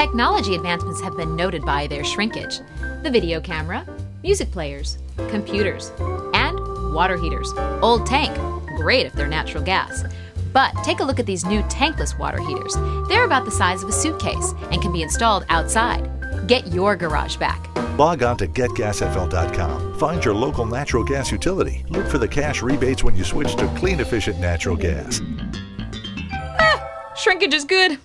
Technology advancements have been noted by their shrinkage. The video camera, music players, computers, and water heaters. Old tank, great if they're natural gas. But take a look at these new tankless water heaters. They're about the size of a suitcase and can be installed outside. Get your garage back. Log on to getgasfl.com. Find your local natural gas utility. Look for the cash rebates when you switch to clean, efficient natural gas. Ah, shrinkage is good.